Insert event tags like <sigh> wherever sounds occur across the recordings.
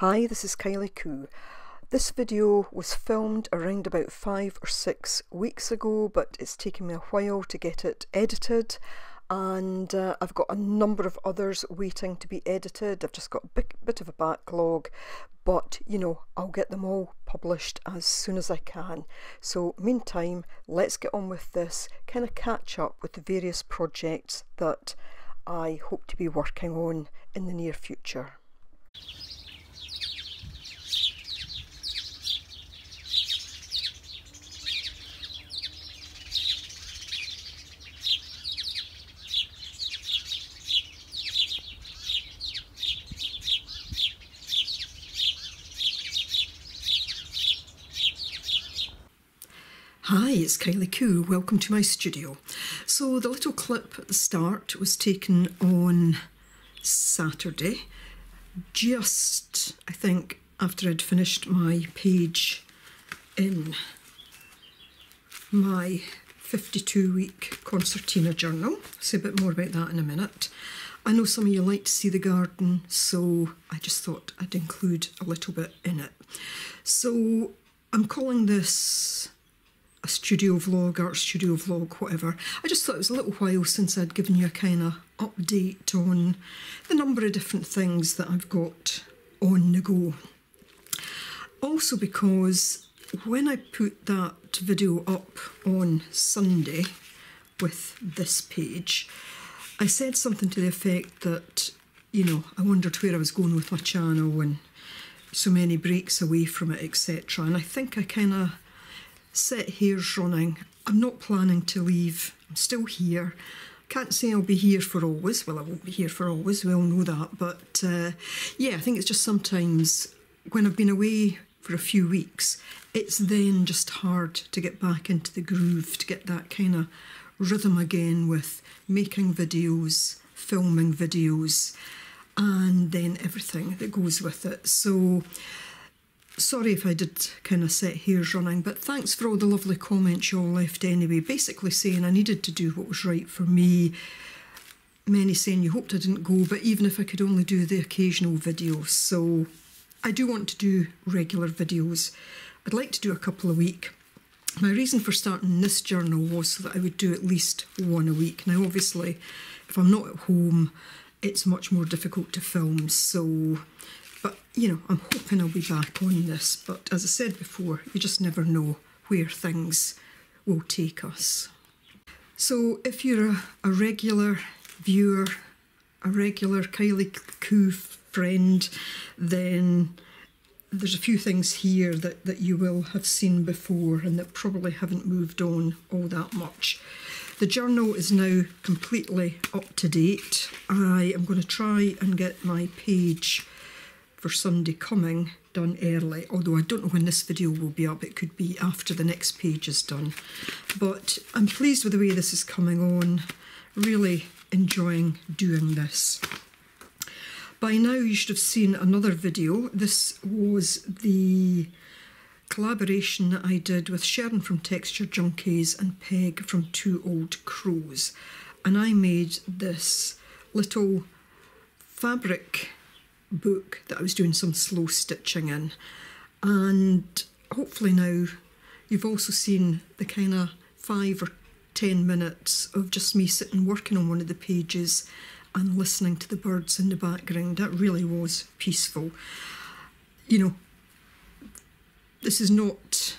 Hi, this is Kylie Coo. This video was filmed around about five or six weeks ago, but it's taken me a while to get it edited. And uh, I've got a number of others waiting to be edited. I've just got a big, bit of a backlog, but you know, I'll get them all published as soon as I can. So, meantime, let's get on with this, kind of catch up with the various projects that I hope to be working on in the near future. Hi, it's Kylie Coo. Welcome to my studio. So, the little clip at the start was taken on Saturday, just I think after I'd finished my page in my 52 week concertina journal. I'll say a bit more about that in a minute. I know some of you like to see the garden, so I just thought I'd include a little bit in it. So, I'm calling this a studio vlog, art studio vlog, whatever. I just thought it was a little while since I'd given you a kind of update on the number of different things that I've got on the go. Also because when I put that video up on Sunday with this page, I said something to the effect that, you know, I wondered where I was going with my channel and so many breaks away from it, etc. And I think I kind of set hares running. I'm not planning to leave. I'm still here. Can't say I'll be here for always. Well, I won't be here for always. We all know that. But uh, yeah, I think it's just sometimes when I've been away for a few weeks, it's then just hard to get back into the groove, to get that kind of rhythm again with making videos, filming videos, and then everything that goes with it. So Sorry if I did kind of set hares running, but thanks for all the lovely comments you all left anyway. Basically saying I needed to do what was right for me. Many saying you hoped I didn't go, but even if I could only do the occasional videos. So I do want to do regular videos. I'd like to do a couple a week. My reason for starting this journal was so that I would do at least one a week. Now, obviously, if I'm not at home, it's much more difficult to film. So but, you know, I'm hoping I'll be back on this. But as I said before, you just never know where things will take us. So if you're a, a regular viewer, a regular Kylie Coo friend, then there's a few things here that, that you will have seen before and that probably haven't moved on all that much. The journal is now completely up to date. I am going to try and get my page for Sunday coming done early, although I don't know when this video will be up, it could be after the next page is done. But I'm pleased with the way this is coming on, really enjoying doing this. By now you should have seen another video. This was the collaboration that I did with Sharon from Texture Junkies and Peg from Two Old Crows. And I made this little fabric book that I was doing some slow stitching in. And hopefully now you've also seen the kind of five or ten minutes of just me sitting working on one of the pages and listening to the birds in the background. That really was peaceful. You know, this is not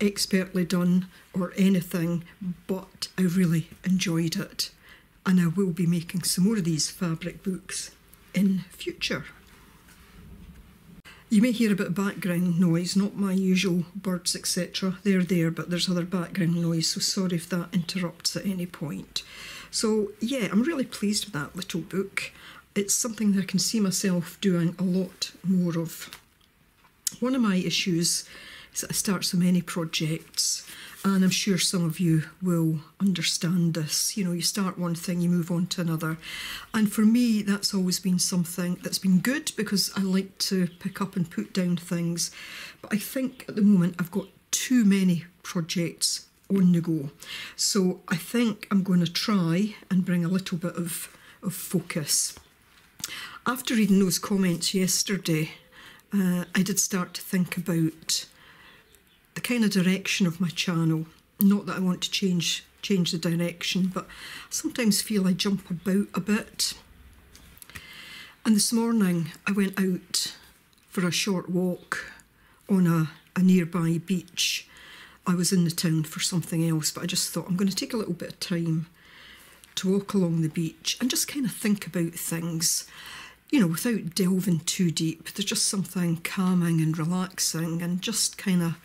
expertly done or anything, but I really enjoyed it. And I will be making some more of these fabric books in future. You may hear a bit of background noise, not my usual birds, etc. They're there, but there's other background noise, so sorry if that interrupts at any point. So, yeah, I'm really pleased with that little book. It's something that I can see myself doing a lot more of. One of my issues is that I start so many projects and I'm sure some of you will understand this. You know, you start one thing, you move on to another. And for me, that's always been something that's been good because I like to pick up and put down things. But I think at the moment I've got too many projects on the go. So I think I'm going to try and bring a little bit of, of focus. After reading those comments yesterday, uh, I did start to think about the kind of direction of my channel. Not that I want to change change the direction, but I sometimes feel I jump about a bit. And this morning I went out for a short walk on a, a nearby beach. I was in the town for something else, but I just thought I'm going to take a little bit of time to walk along the beach and just kind of think about things, you know, without delving too deep. There's just something calming and relaxing and just kind of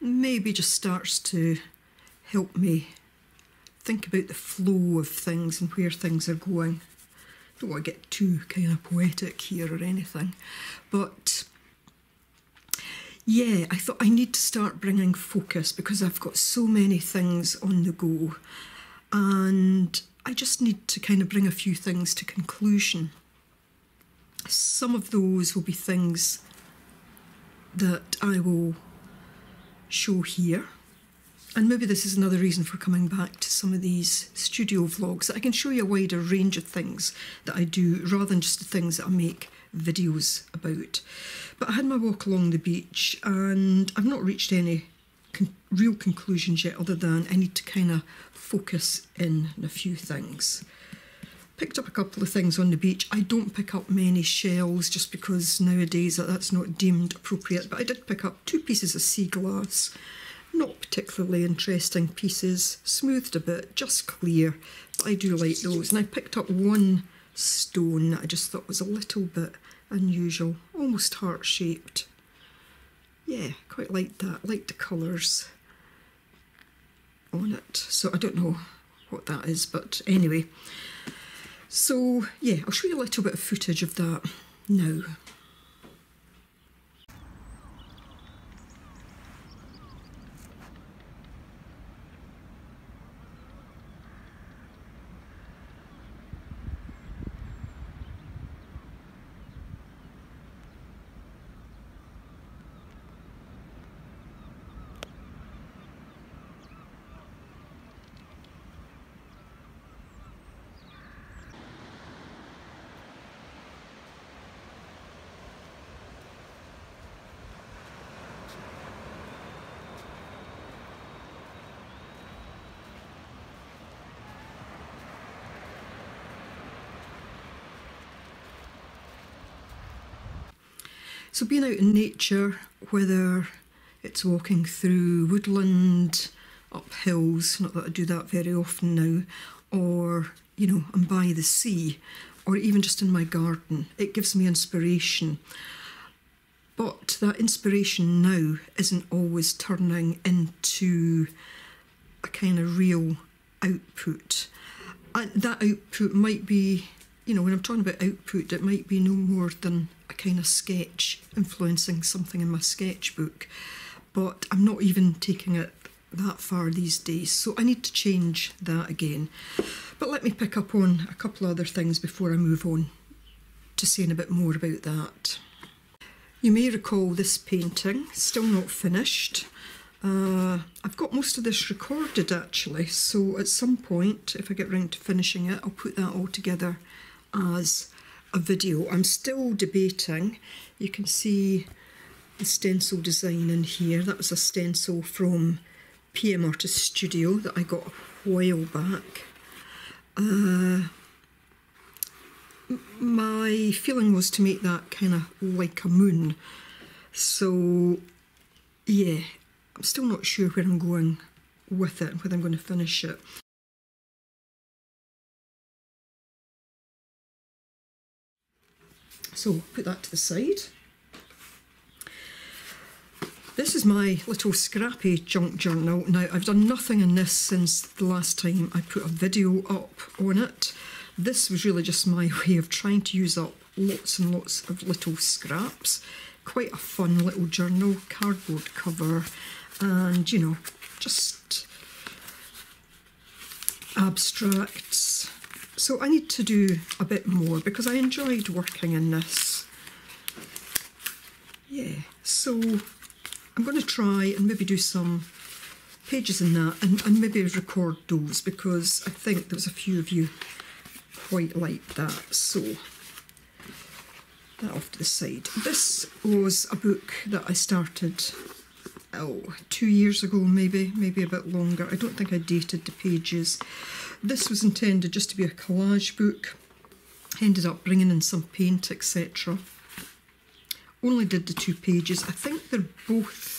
maybe just starts to help me think about the flow of things and where things are going. Don't want to get too kind of poetic here or anything, but yeah, I thought I need to start bringing focus because I've got so many things on the go, and I just need to kind of bring a few things to conclusion. Some of those will be things that I will show here. And maybe this is another reason for coming back to some of these studio vlogs that I can show you a wider range of things that I do rather than just the things that I make videos about. But I had my walk along the beach and I've not reached any con real conclusions yet other than I need to kind of focus in on a few things. Picked up a couple of things on the beach. I don't pick up many shells just because nowadays that's not deemed appropriate, but I did pick up two pieces of sea glass. Not particularly interesting pieces, smoothed a bit, just clear, but I do like those. And I picked up one stone that I just thought was a little bit unusual, almost heart shaped. Yeah, quite like that, like the colours on it. So I don't know what that is, but anyway. So yeah, I'll show you a little bit of footage of that now. So being out in nature, whether it's walking through woodland, up hills, not that I do that very often now, or, you know, I'm by the sea, or even just in my garden, it gives me inspiration. But that inspiration now isn't always turning into a kind of real output. And that output might be, you know, when I'm talking about output, it might be no more than kind of sketch influencing something in my sketchbook, but I'm not even taking it that far these days, so I need to change that again. But let me pick up on a couple other things before I move on to saying a bit more about that. You may recall this painting, still not finished. Uh, I've got most of this recorded actually, so at some point, if I get round to finishing it, I'll put that all together as a video. I'm still debating. You can see the stencil design in here. That was a stencil from PM Artist Studio that I got a while back. Uh, my feeling was to make that kind of like a moon. So, yeah, I'm still not sure where I'm going with it, whether I'm going to finish it. So put that to the side. This is my little scrappy junk journal. Now I've done nothing in this since the last time I put a video up on it. This was really just my <laughs> way of trying to use up lots and lots of little scraps. Quite a fun little journal, cardboard cover, and you know, just abstracts, so I need to do a bit more because I enjoyed working in this. Yeah, so I'm going to try and maybe do some pages in that and, and maybe record those because I think there was a few of you quite like that. So that off to the side. This was a book that I started oh two years ago maybe maybe a bit longer I don't think I dated the pages this was intended just to be a collage book ended up bringing in some paint etc only did the two pages I think they're both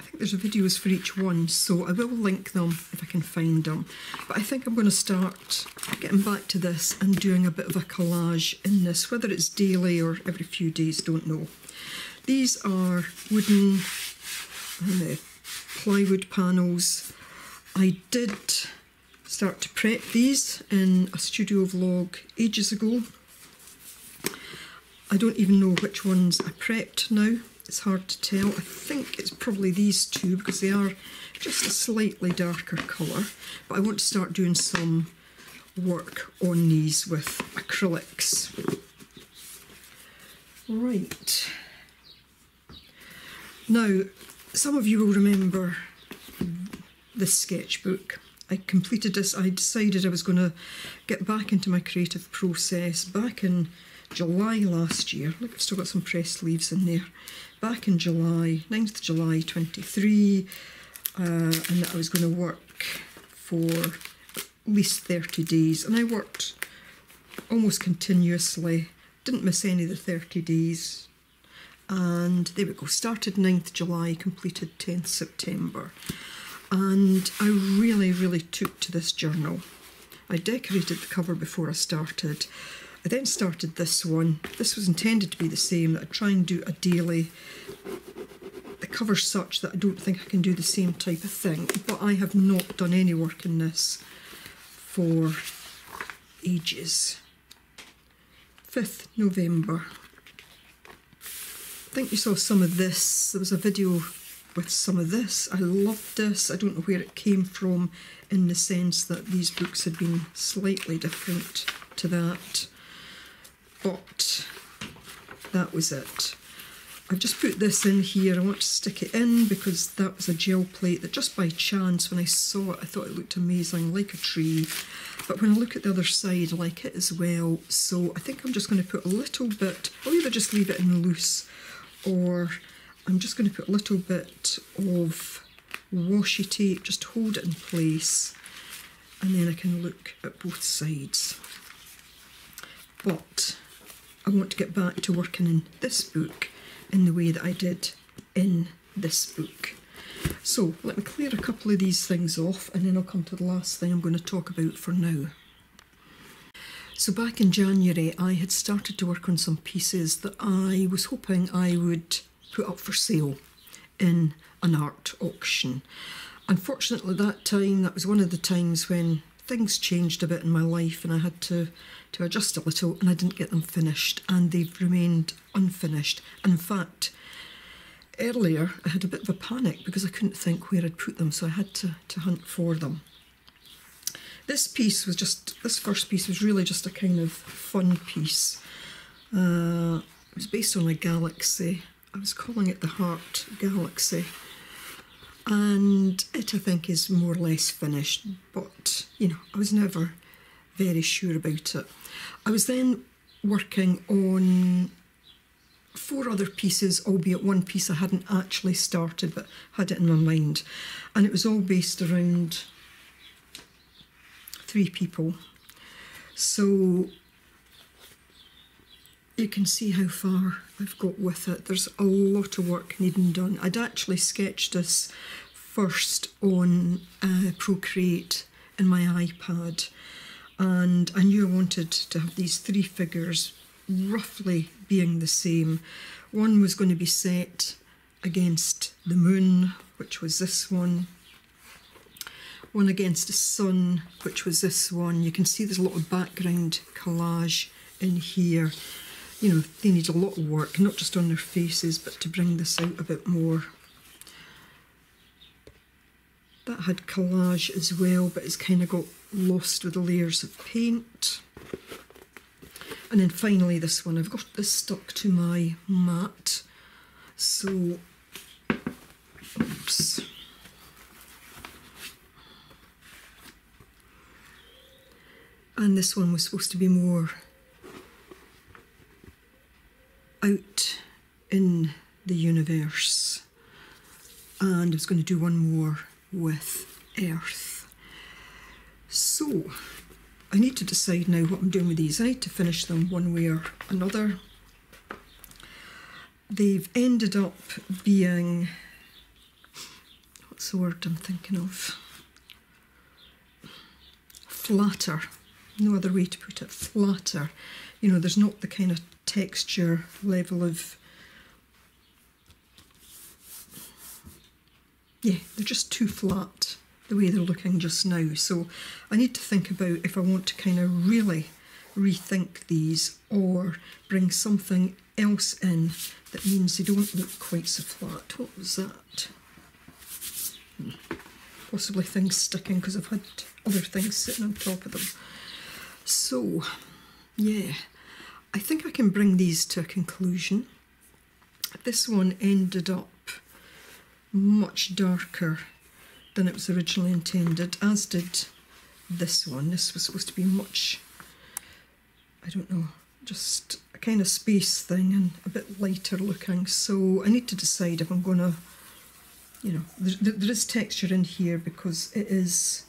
I think there's videos for each one, so I will link them if I can find them. But I think I'm going to start getting back to this and doing a bit of a collage in this, whether it's daily or every few days, don't know. These are wooden uh, plywood panels. I did start to prep these in a studio vlog ages ago. I don't even know which ones I prepped now it's hard to tell. I think it's probably these two because they are just a slightly darker colour. But I want to start doing some work on these with acrylics. Right. Now, some of you will remember this sketchbook. I completed this, I decided I was going to get back into my creative process back in July last year. Look, I've still got some pressed leaves in there back in July, 9th July 23, uh, and that I was going to work for at least 30 days. And I worked almost continuously, didn't miss any of the 30 days. And there we go, started 9th July, completed 10th September. And I really, really took to this journal. I decorated the cover before I started. I then started this one. This was intended to be the same, that I'd try and do a daily. The cover's such that I don't think I can do the same type of thing, but I have not done any work in this for ages. 5th November. I think you saw some of this. There was a video with some of this. I loved this. I don't know where it came from in the sense that these books had been slightly different to that but that was it. I've just put this in here. I want to stick it in because that was a gel plate that just by chance when I saw it I thought it looked amazing like a tree but when I look at the other side I like it as well so I think I'm just going to put a little bit I'll either just leave it in loose or I'm just going to put a little bit of washi tape just hold it in place and then I can look at both sides but I want to get back to working in this book in the way that I did in this book. So let me clear a couple of these things off and then I'll come to the last thing I'm going to talk about for now. So back in January I had started to work on some pieces that I was hoping I would put up for sale in an art auction. Unfortunately that time, that was one of the times when things changed a bit in my life and I had to to adjust a little and I didn't get them finished and they've remained unfinished. In fact, earlier I had a bit of a panic because I couldn't think where I'd put them so I had to, to hunt for them. This piece was just, this first piece was really just a kind of fun piece. Uh, it was based on a galaxy. I was calling it the Heart Galaxy. And it, I think, is more or less finished, but, you know, I was never very sure about it. I was then working on four other pieces, albeit one piece I hadn't actually started but had it in my mind. And it was all based around three people. So you can see how far I've got with it. There's a lot of work needing done. I'd actually sketched this first on uh, Procreate in my iPad and I knew I wanted to have these three figures roughly being the same. One was going to be set against the moon, which was this one. One against the sun, which was this one. You can see there's a lot of background collage in here. You know, they need a lot of work, not just on their faces, but to bring this out a bit more. That had collage as well, but it's kind of got lost with the layers of paint. And then finally this one, I've got this stuck to my mat. So, oops. And this one was supposed to be more out in the universe. And I was going to do one more with Earth. So I need to decide now what I'm doing with these. I need to finish them one way or another. They've ended up being, what's the word I'm thinking of? Flatter. No other way to put it. Flatter. You know, there's not the kind of texture level of yeah, they're just too flat the way they're looking just now. So I need to think about if I want to kind of really rethink these or bring something else in that means they don't look quite so flat. What was that? Possibly things sticking because I've had other things sitting on top of them. So, yeah, I think I can bring these to a conclusion. This one ended up much darker than it was originally intended, as did this one. This was supposed to be much, I don't know, just a kind of space thing and a bit lighter looking. So I need to decide if I'm going to, you know, there, there is texture in here because it is,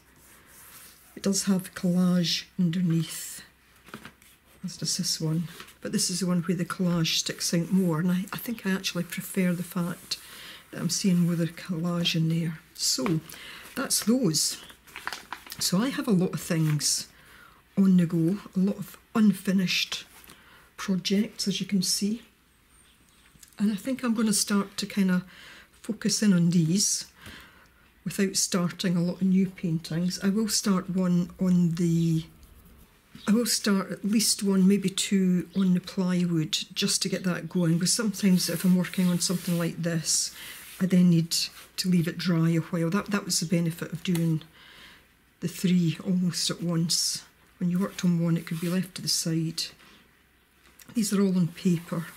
it does have collage underneath, as does this one. But this is the one where the collage sticks out more, and I, I think I actually prefer the fact that I'm seeing with the collage in there. So that's those. So I have a lot of things on the go, a lot of unfinished projects as you can see. And I think I'm going to start to kind of focus in on these without starting a lot of new paintings. I will start one on the I will start at least one, maybe two on the plywood just to get that going. Because sometimes if I'm working on something like this, I then need to leave it dry a while. That, that was the benefit of doing the three almost at once. When you worked on one, it could be left to the side. These are all on paper.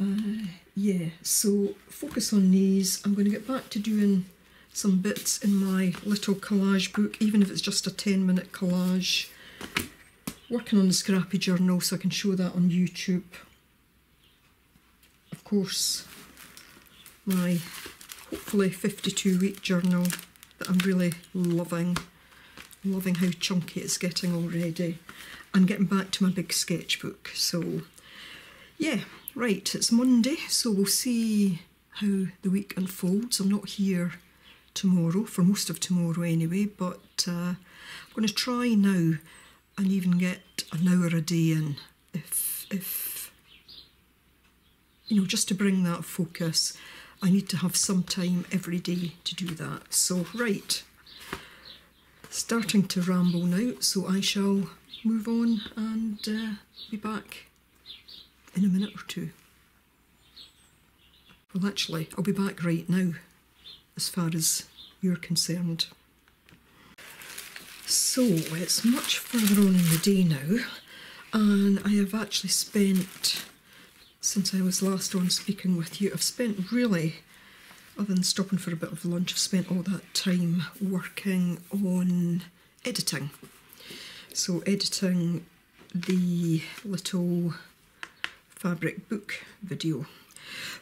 Uh, yeah, so focus on these. I'm going to get back to doing some bits in my little collage book, even if it's just a 10 minute collage. Working on the scrappy journal so I can show that on YouTube. Of course, my hopefully 52 week journal that I'm really loving. Loving how chunky it's getting already. And getting back to my big sketchbook. So yeah, right, it's Monday, so we'll see how the week unfolds. I'm not here tomorrow, for most of tomorrow anyway, but uh, I'm going to try now and even get an hour a day in if, if, you know, just to bring that focus I need to have some time every day to do that. So, right, starting to ramble now, so I shall move on and uh, be back in a minute or two. Well, actually, I'll be back right now, as far as you're concerned. So, it's much further on in the day now, and I have actually spent since I was last on speaking with you. I've spent really, other than stopping for a bit of lunch, I've spent all that time working on editing. So, editing the little fabric book video.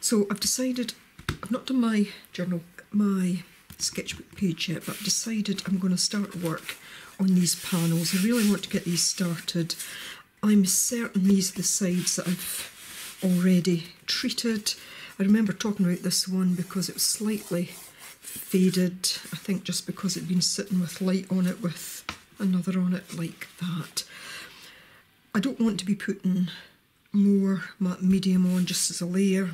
So, I've decided, I've not done my journal, my sketchbook page yet, but I've decided I'm going to start work on these panels. I really want to get these started. I'm certain these are the sides that I've already treated. I remember talking about this one because it was slightly faded, I think just because it'd been sitting with light on it with another on it like that. I don't want to be putting more matte medium on just as a layer.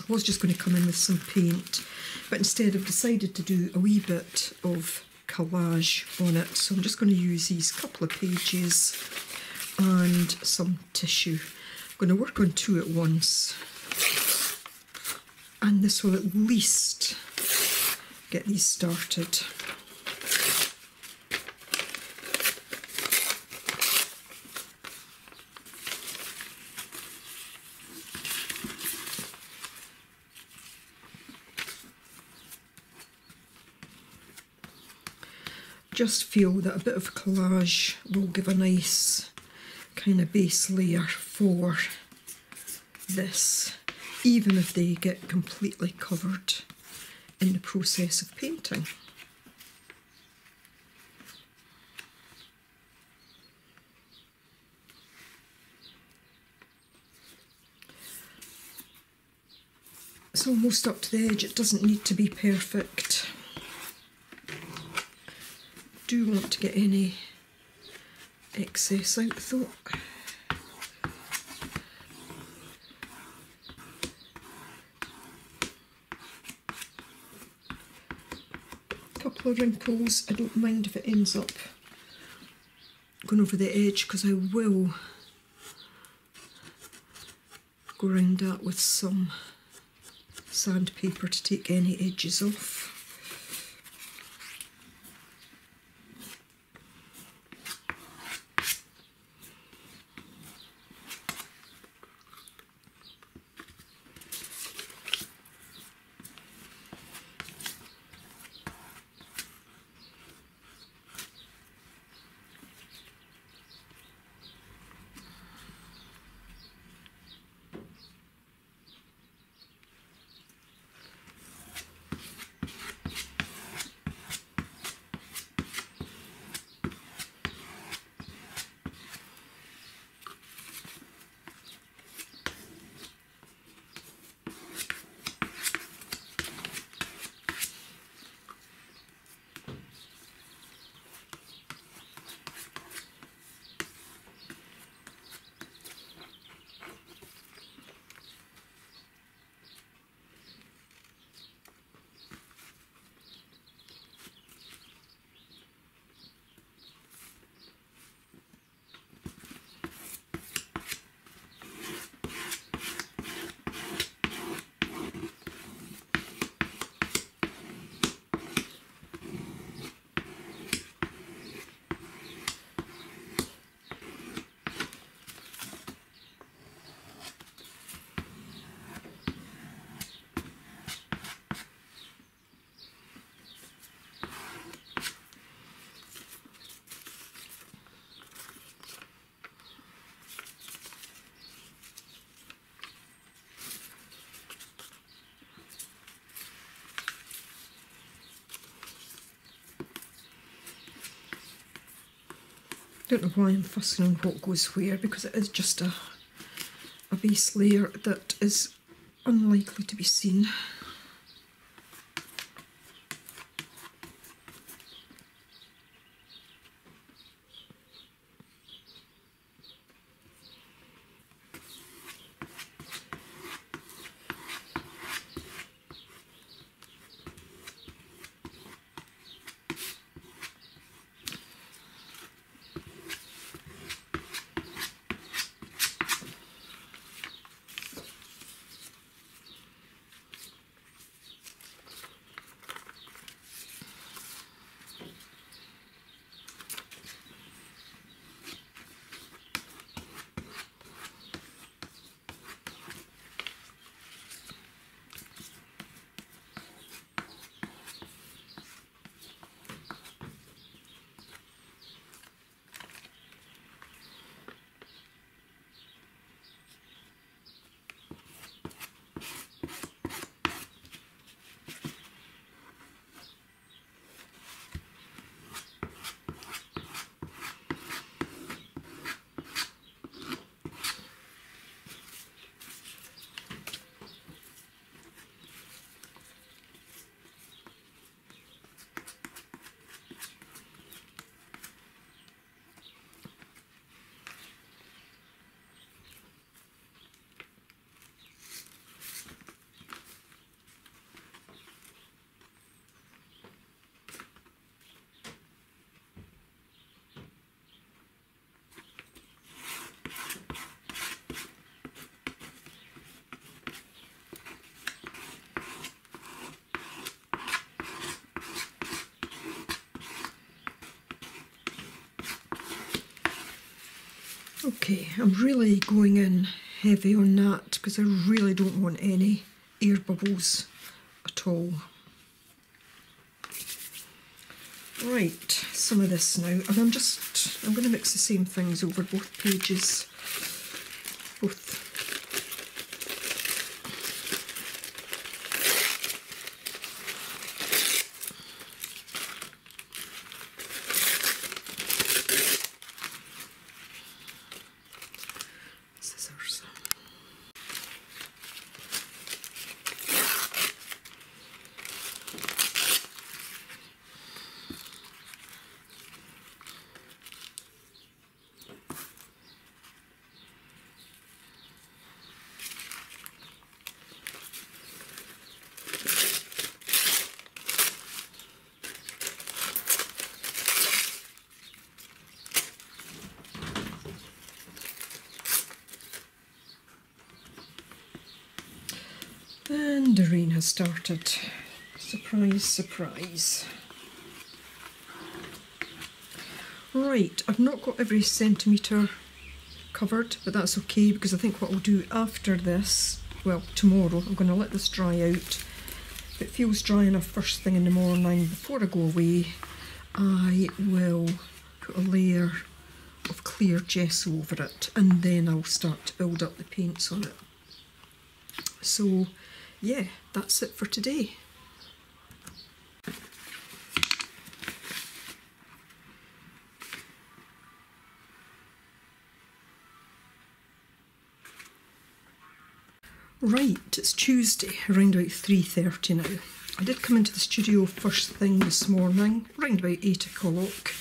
I was just going to come in with some paint, but instead I've decided to do a wee bit of collage on it. So I'm just going to use these couple of pages and some tissue. I'm going to work on two at once. And this will at least get these started. Just feel that a bit of collage will give a nice kind of base layer for this, even if they get completely covered in the process of painting. It's almost up to the edge, it doesn't need to be perfect. Do want to get any excess out though. couple of wrinkles. I don't mind if it ends up going over the edge because I will go around that with some sandpaper to take any edges off. Don't know why I'm fussing on what goes where because it is just a, a base layer that is unlikely to be seen. Okay, I'm really going in heavy on that because I really don't want any air bubbles at all. Right, some of this now, and I'm just, I'm going to mix the same things over both pages, both The rain has started. Surprise, surprise. Right, I've not got every centimetre covered, but that's okay because I think what I'll do after this, well, tomorrow, I'm going to let this dry out. If it feels dry enough first thing in the morning before I go away, I will put a layer of clear gesso over it and then I'll start to build up the paints on it. So yeah, that's it for today. Right, it's Tuesday, around about 3.30 now. I did come into the studio first thing this morning, around about 8 o'clock,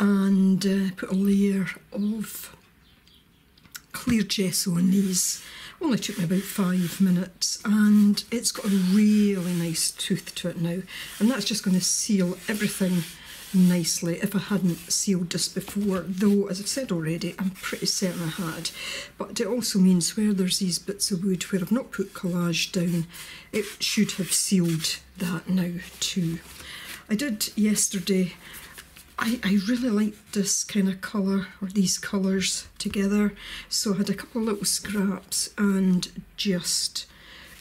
and uh, put a layer of clear gesso on these. Only took me about five minutes, and it's got a really nice tooth to it now, and that's just going to seal everything nicely if I hadn't sealed this before, though as I've said already, I'm pretty certain I had. But it also means where there's these bits of wood where I've not put collage down, it should have sealed that now too. I did yesterday I, I really liked this kind of colour or these colours together so I had a couple of little scraps and just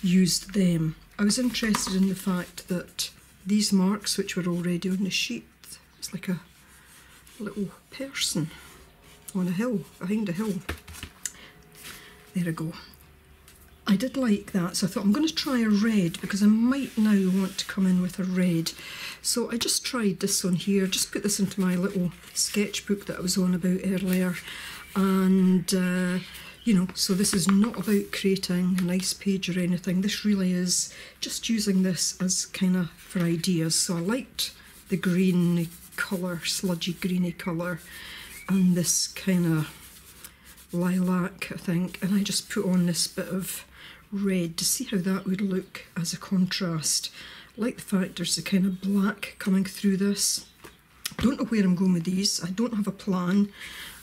used them. I was interested in the fact that these marks which were already on the sheet it's like a little person on a hill, behind a hill. There we go. I did like that, so I thought I'm going to try a red because I might now want to come in with a red. So I just tried this one here, just put this into my little sketchbook that I was on about earlier. And, uh, you know, so this is not about creating a nice page or anything. This really is just using this as kind of for ideas. So I liked the green, colour, sludgy greeny colour, and this kind of lilac, I think, and I just put on this bit of red to see how that would look as a contrast. I like the fact there's a kind of black coming through this. Don't know where I'm going with these. I don't have a plan.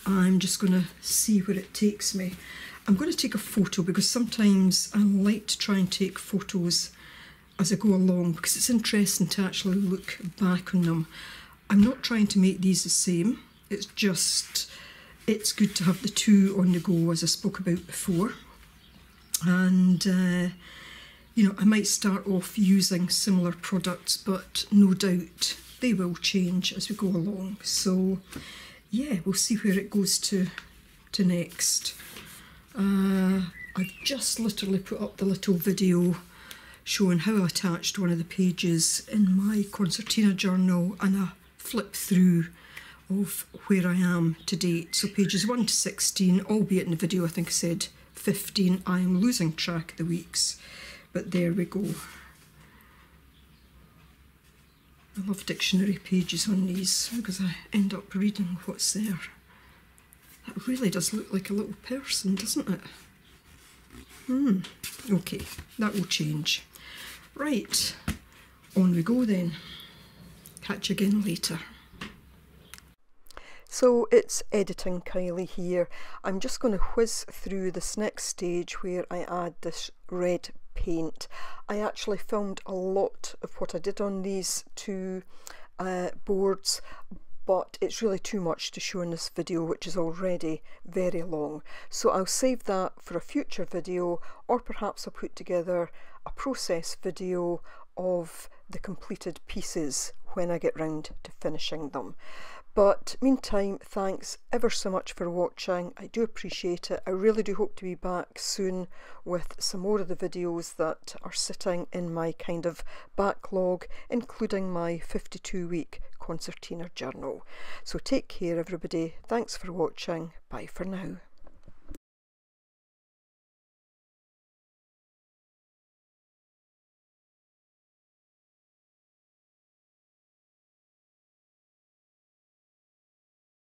I'm just going to see where it takes me. I'm going to take a photo because sometimes I like to try and take photos as I go along because it's interesting to actually look back on them. I'm not trying to make these the same. It's just, it's good to have the two on the go as I spoke about before. And, uh, you know, I might start off using similar products, but no doubt they will change as we go along. So, yeah, we'll see where it goes to, to next. Uh, I've just literally put up the little video showing how I attached one of the pages in my concertina journal and a flip through of where I am to date. So pages 1 to 16, albeit in the video I think I said 15, I am losing track of the weeks, but there we go. I love dictionary pages on these because I end up reading what's there. That really does look like a little person, doesn't it? Hmm, okay, that will change. Right, on we go then. Catch you again later. So it's editing Kylie here. I'm just going to whiz through this next stage where I add this red paint. I actually filmed a lot of what I did on these two uh, boards but it's really too much to show in this video which is already very long so I'll save that for a future video or perhaps I'll put together a process video of the completed pieces when I get round to finishing them. But meantime, thanks ever so much for watching. I do appreciate it. I really do hope to be back soon with some more of the videos that are sitting in my kind of backlog, including my 52 week concertina journal. So take care everybody. Thanks for watching. Bye for now.